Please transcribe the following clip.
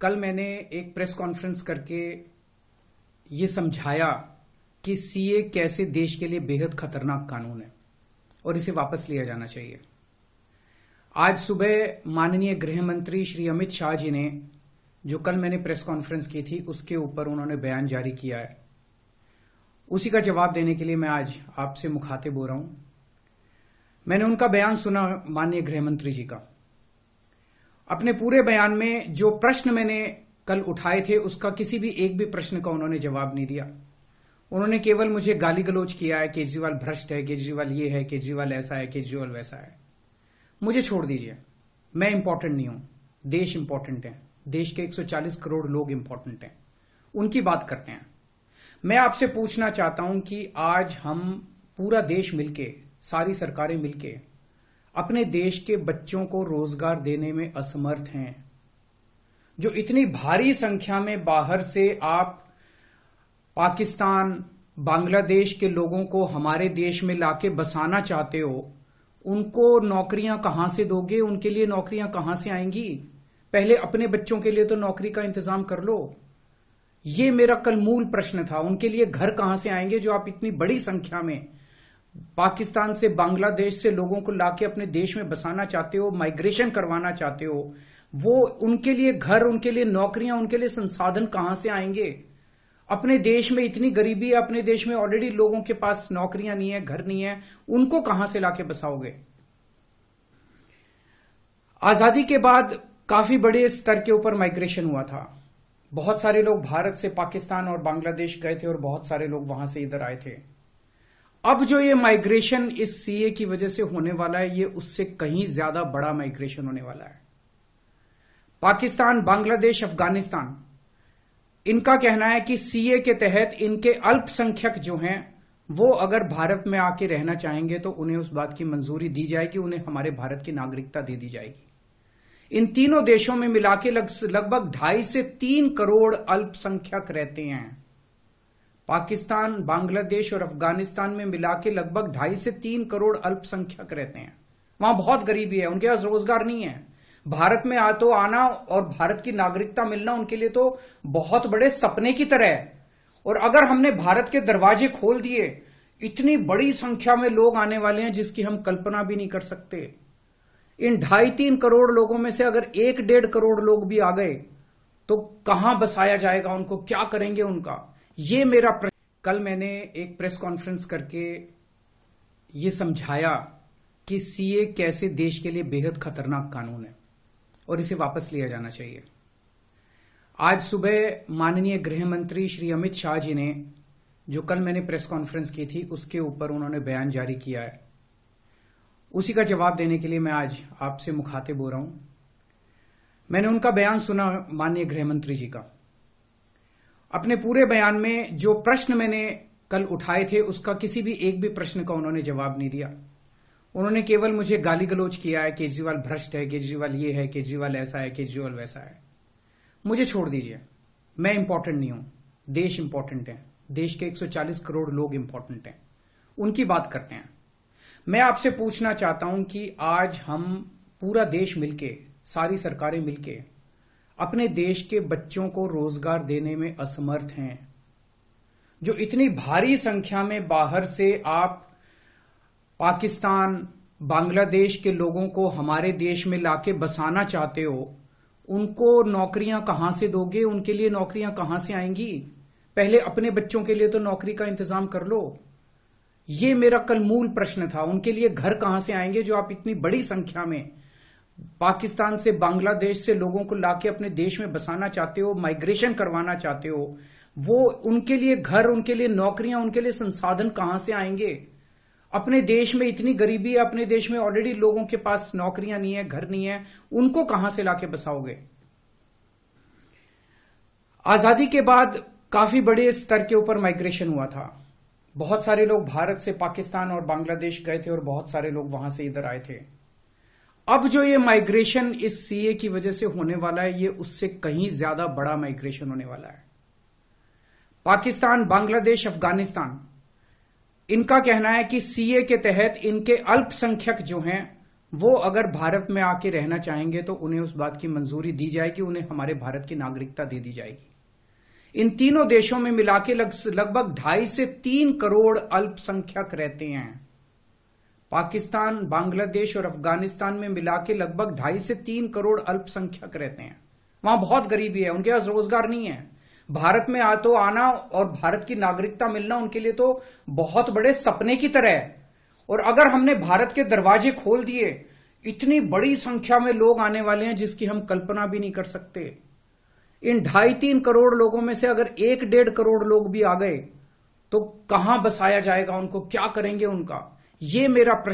कल मैंने एक प्रेस कॉन्फ्रेंस करके ये समझाया कि सीए कैसे देश के लिए बेहद खतरनाक कानून है और इसे वापस लिया जाना चाहिए। आज सुबह माननीय गृह मंत्री श्री अमित शाह जी ने, जो कल मैंने प्रेस कॉन्फ्रेंस की थी, उसके ऊपर उन्होंने बयान जारी किया है। उसी का जवाब देने के लिए मैं आज आपसे मुखातिब हो रहा हूँ। मैंने उनका बयान सुना माननीय गृह मंत्री जी का। अपने पूरे बयान में जो प्रश्न मैंने कल उठाए थे, उसका किसी भी एक भी प्रश्न का उन्होंने जवाब नहीं दिया। उन्होंने केवल मुझे गाली गलोच किया है, केजरीवाल भ्रष्ट है, केजरीवाल ये है, केजरीवाल ऐसा है, केजरीवाल वैसा है। मुझे छोड़ दीजिए। मैं इंपॉर्टेंट नहीं हूँ। देश इंपॉर्टेंट है। देश के 140 करोड़ लोग इंपॉर्टेंट हैं। उनकी बात करते हैं। मैं आपसे पूछना चाहता हूँ कि आज हम पूरा देश मिलके, सारी सरकारें मिलके अपने देश के बच्चों को रोज़गार देने में असमर्थ हैं। जो इतनी भारी संख्या में बाहर से आप पाकिस्तान, बांग्लादेश के लोगों को हमारे देश में लाके बसाना चाहते हो, उनको नौकरियाँ कहाँ से दोगे? उनके लिए नौकरियाँ कहाँ से आएँगी? पहले अपने बच्चों के लिए तो नौकरी का इंतज़ाम कर लो। ये मेरा कल मूल प्रश्न था। उनके लिए घर कहाँ से आएँगे जो आप इतनी बड़ी संख्या में पाकिस्तान से बांग्लादेश से लोगों को लाके अपने देश में बसाना चाहते हो माइग्रेशन करवाना चाहते हो, वो उनके लिए घर, उनके लिए नौकरियाँ, उनके लिए संसाधन कहाँ से आएँगे? अपने देश में इतनी गरीबी है, अपने देश में ऑलरेडी लोगों के पास नौकरियाँ नहीं है, घर नहीं है, उनको कहाँ से लाके बसाओगे? आज़ादी के बाद काफ़ी बड़े स्तर के ऊपर माइग्रेशन हुआ था। बहुत सारे लोग भारत से पाकिस्तान और बांग्लादेश गए थे और बहुत सारे लोग वहाँ से इधर आए थे। अब जो ये माइग्रेशन इस सीए की वजह से होने वाला है, ये उससे कहीं ज़्यादा बड़ा माइग्रेशन होने वाला है। पाकिस्तान, बांग्लादेश, अफ़गानिस्तान, इनका कहना है कि सीए के तहत इनके अल्पसंख्यक जो हैं, वो अगर भारत में आके रहना चाहेंगे तो उन्हें उस बात की मंजूरी दी जाएगी, उन्हें हमारे भारत की नागरिकता दे दी जाएगी। इन तीनों देशों में मिला के लगभग ढाई से तीन करोड़ अल्पसंख्यक रहते हैं। पाकिस्तान, बांग्लादेश और अफ़गानिस्तान में मिला के लगभग ढाई से तीन करोड़ अल्पसंख्यक रहते हैं। वहाँ बहुत गरीबी है, उनके पास रोज़गार नहीं है। भारत में आ तो आना और भारत की नागरिकता मिलना उनके लिए तो बहुत बड़े सपने की तरह है। और अगर हमने भारत के दरवाजे खोल दिए, इतनी बड़ी संख्या में लोग आने वाले हैं जिसकी हम कल्पना भी नहीं कर सकते। इन ढाई तीन करोड़ लोगों में से अगर एक डेढ़ करोड़ लोग भी आ गए तो कहाँ बसाया जाएगा उनको? क्या करेंगे उनका? ये मेरा. कल मैंने एक प्रेस कॉन्फ्रेंस करके ये समझाया कि सीए कैसे देश के लिए बेहद खतरनाक कानून है और इसे वापस लिया जाना चाहिए। आज सुबह माननीय गृह मंत्री श्री अमित शाह जी ने, जो कल मैंने प्रेस कॉन्फ्रेंस की थी, उसके ऊपर उन्होंने बयान जारी किया है। उसी का जवाब देने के लिए मैं आज आपसे मुखातिब हो रहा हूँ। मैंने उनका बयान सुना माननीय गृह मंत्री जी का। अपने पूरे बयान में जो प्रश्न मैंने कल उठाए थे, उसका किसी भी एक भी प्रश्न का उन्होंने जवाब नहीं दिया। उन्होंने केवल मुझे गाली गलोच किया है, केजरीवाल भ्रष्ट है, केजरीवाल ये है, केजरीवाल ऐसा है, केजरीवाल वैसा है। मुझे छोड़ दीजिए। मैं इंपॉर्टेंट नहीं हूँ। देश इंपॉर्टेंट है। देश के 140 करोड़ लोग इंपॉर्टेंट हैं। उनकी बात करते हैं। मैं आपसे पूछना चाहता हूँ कि आज हम पूरा देश मिलके, सारी सरकारें मिलके अपने देश के बच्चों को रोज़गार देने में असमर्थ हैं। जो इतनी भारी संख्या में बाहर से आप पाकिस्तान, बांग्लादेश के लोगों को हमारे देश में लाके बसाना चाहते हो, उनको नौकरियाँ कहाँ से दोगे? उनके लिए नौकरियाँ कहाँ से आएँगी? पहले अपने बच्चों के लिए तो नौकरी का इंतज़ाम कर लो। ये मेरा कल मूल प्रश्न था। उनके लिए घर कहाँ से आएँगे जो आप इतनी बड़ी संख्या में पाकिस्तान से बांग्लादेश से लोगों को लाके अपने देश में बसाना चाहते हो माइग्रेशन करवाना चाहते हो, वो उनके लिए घर, उनके लिए नौकरियाँ, उनके लिए संसाधन कहाँ से आएँगे? अपने देश में इतनी गरीबी है अपने देश में ऑलरेडी लोगों के पास नौकरियाँ नहीं है, घर नहीं है, उनको कहाँ से लाके बसाओगे? आज़ादी के बाद काफ़ी बड़े स्तर के ऊपर माइग्रेशन हुआ था। बहुत सारे लोग भारत से पाकिस्तान और बांग्लादेश गए थे और बहुत सारे लोग वहाँ से इधर आए थे। अब जो ये माइग्रेशन इस सीए की वजह से होने वाला है, ये उससे कहीं ज़्यादा बड़ा माइग्रेशन होने वाला है। पाकिस्तान, बांग्लादेश, अफ़गानिस्तान, इनका कहना है कि सीए के तहत इनके अल्पसंख्यक जो हैं, वो अगर भारत में आके रहना चाहेंगे तो उन्हें उस बात की मंजूरी दी जाएगी, उन्हें हमारे भारत की नागरिकता दे दी जाएगी। इन तीनों देशों में मिला के लगभग ढाई से तीन करोड़ अल्पसंख्यक रहते हैं। पाकिस्तान, बांग्लादेश और अफ़गानिस्तान में मिला के लगभग ढाई से तीन करोड़ अल्पसंख्यक रहते हैं। वहाँ बहुत गरीबी है, उनके पास रोज़गार नहीं है। भारत में आ तो आना और भारत की नागरिकता मिलना उनके लिए तो बहुत बड़े सपने की तरह है। और अगर हमने भारत के दरवाजे खोल दिए, इतनी बड़ी संख्या में लोग आने वाले हैं जिसकी हम कल्पना भी नहीं कर सकते। इन ढाई तीन करोड़ लोगों में से अगर एक डेढ़ करोड़ लोग भी आ गए तो कहाँ बसाया जाएगा उनको, क्या करेंगे उनका? ये मेरा प्रश्न